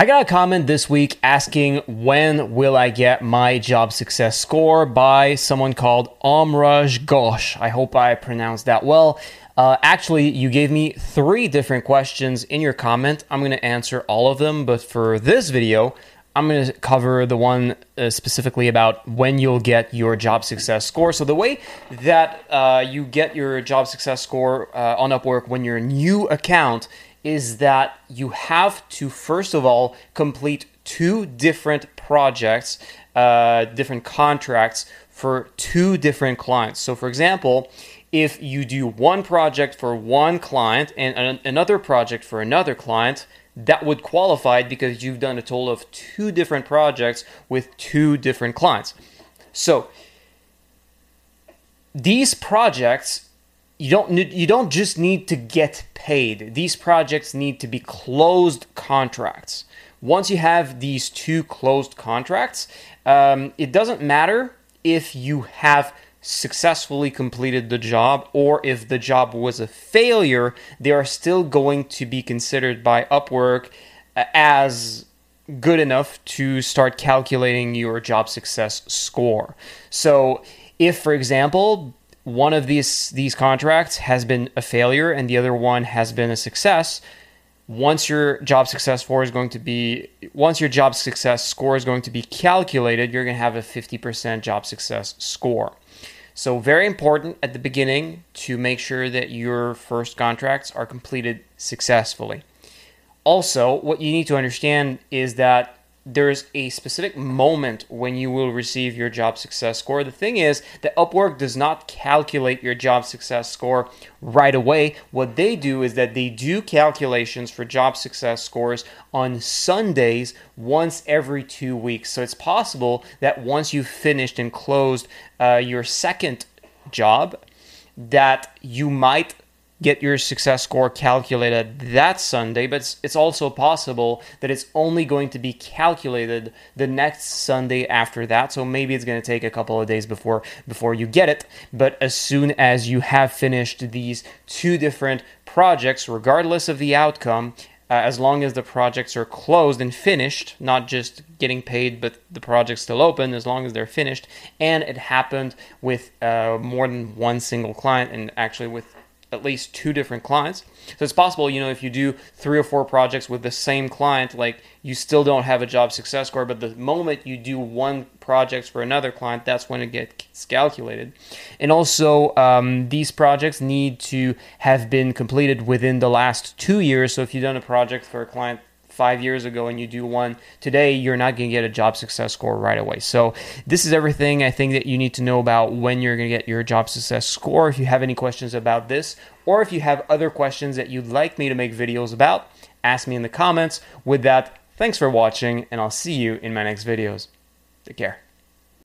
I got a comment this week asking when will I get my job success score by someone called Omraj Ghosh. I hope I pronounced that well. Uh, actually, you gave me three different questions in your comment. I'm going to answer all of them, but for this video, I'm going to cover the one uh, specifically about when you'll get your job success score. So, the way that uh, you get your job success score uh, on Upwork when you're a new account is that you have to, first of all, complete two different projects, uh, different contracts for two different clients. So, for example, if you do one project for one client and another project for another client, that would qualify because you've done a total of two different projects with two different clients. So, these projects you don't you don't just need to get paid. These projects need to be closed contracts. Once you have these two closed contracts, um, it doesn't matter if you have successfully completed the job or if the job was a failure, they are still going to be considered by Upwork uh, as good enough to start calculating your job success score. So, if for example, one of these these contracts has been a failure and the other one has been a success. Once your job success score is going to be once your job success score is going to be calculated you're going to have a 50% job success score. So very important at the beginning to make sure that your first contracts are completed successfully. Also what you need to understand is that there's a specific moment when you will receive your job success score. The thing is that Upwork does not calculate your job success score right away. What they do is that they do calculations for job success scores on Sundays once every two weeks. So it's possible that once you've finished and closed uh, your second job, that you might get your success score calculated that Sunday, but it's, it's, also possible that it's only going to be calculated the next Sunday after that. So maybe it's going to take a couple of days before before you get it. But as soon as you have finished these two different projects, regardless of the outcome, uh, as long as the projects are closed and finished, not just getting paid, but the project's still open, as long as they're finished, and it happened with uh, more than one single client, and actually with at least two different clients. So it's possible, you know, if you do three or four projects with the same client, like you still don't have a job success score, but the moment you do one project for another client, that's when it gets calculated. And also, um, these projects need to have been completed within the last two years. So if you've done a project for a client five years ago and you do one today, you're not going to get a job success score right away. So, this is everything I think that you need to know about when you're going to get your job success score. If you have any questions about this, or if you have other questions that you'd like me to make videos about, ask me in the comments. With that, thanks for watching, and I'll see you in my next videos. Take care.